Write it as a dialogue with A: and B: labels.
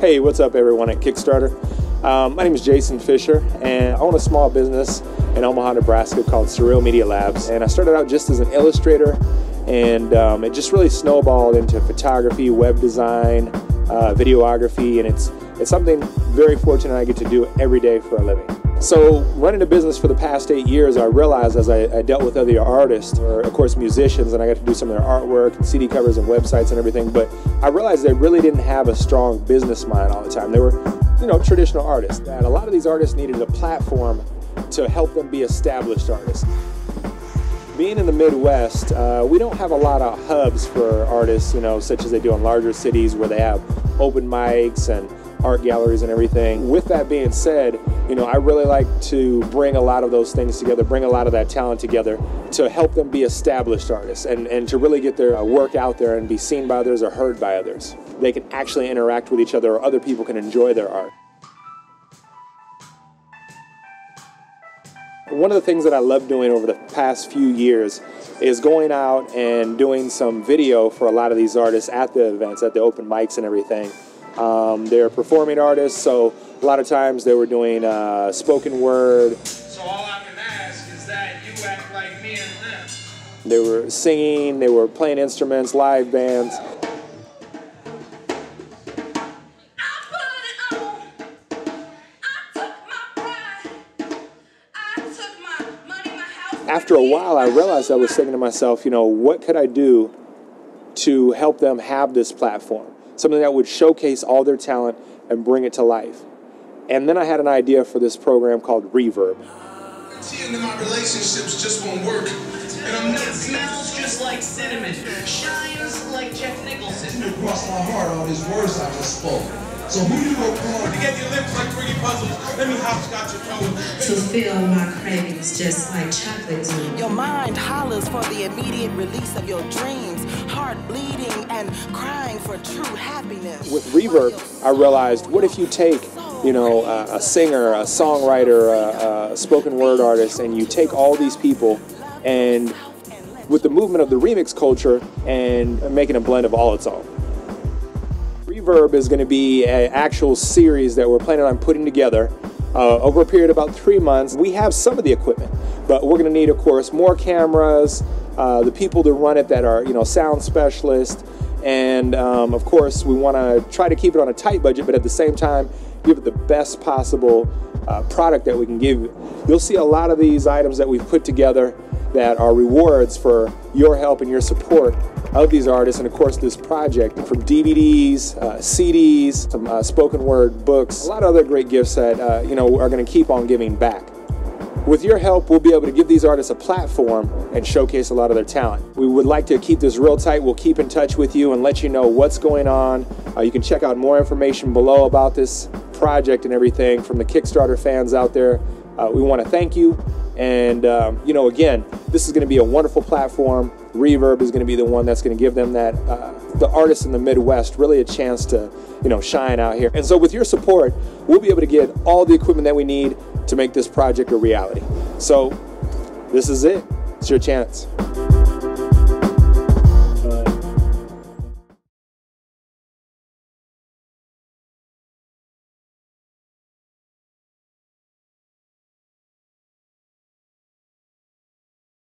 A: Hey, what's up, everyone at Kickstarter? Um, my name is Jason Fisher, and I own a small business in Omaha, Nebraska called Surreal Media Labs. And I started out just as an illustrator, and um, it just really snowballed into photography, web design, uh, videography, and it's it's something very fortunate I get to do every day for a living. So running a business for the past eight years, I realized as I, I, dealt with other artists, or of course musicians, and I got to do some of their artwork and CD covers and websites and everything, but I realized they really didn't have a strong business mind all the time. They were, you know, traditional artists. And a lot of these artists needed a platform to help them be established artists. Being in the Midwest, uh, we don't have a lot of hubs for artists, you know, such as they do in larger cities where they have open mics and art galleries and everything. With that being said, you know, I really like to bring a lot of those things together, bring a lot of that talent together to help them be established artists and, and to really get their uh, work out there and be seen by others or heard by others. They can actually interact with each other or other people can enjoy their art. One of the things that I love doing over the past few years is going out and doing some video for a lot of these artists at the events, at the open mics and everything. Um, they're performing artists, so a lot of times they were doing uh, spoken word.
B: So all I can ask is that you act like me and them.
A: They were singing, they were playing instruments, live bands. After a while, I realized I was thinking to myself, you know, what could I do to help them have this platform? something that would showcase all their talent and bring it to life. And then I had an idea for this program called Reverb.
B: Seeing that my relationships just won't work. And I'm not. It smells just like cinnamon. Shines like Jeff Nicholson.
C: It crossed my heart all these words I just spoke. So who you gonna call
B: to get your lips like pretty puzzles? Let me hopscotch your toes.
D: To fill my cravings just like chocolate do.
E: Your mind hollers for the immediate release of your dreams, heart bleeding and crying for true happiness.
A: With Reverb, I realized, what if you take you know, a, singer, a songwriter, a, a spoken word artist, and you take all these people and with the movement of the remix culture and making a blend of all its own. Reverb is going to be an actual series that we're planning on putting together uh, over a period of about three months. We have some of the equipment, but we're going to need, of course, more cameras, uh, the people to run it that are, you know, sound specialists, and um, of course, we want to try to keep it on a tight budget, but at the same time, give the best possible uh, product that we can give. You'll see a lot of these items that we've put together that are rewards for your help and your support of these artists, and of course this project from DVDs, uh, CDs, some uh, spoken word books, a lot of other great gifts that uh, you know are going to keep on giving back. With your help, we'll be able to give these artists a platform and showcase a lot of their talent. We would like to keep this real tight. We'll keep in touch with you and let you know what's going on. Uh, you can check out more information below about this project and everything from the Kickstarter fans out there. Uh, we want to thank you. And, um, you know, again, this is going to be a wonderful platform. Reverb is going to be the one that's going to give them that, uh, the artists in the Midwest, really a chance to, you know, shine out here. And so with your support, we'll be able to get all the equipment that we need to make this project a reality. So this is it. It's your chance.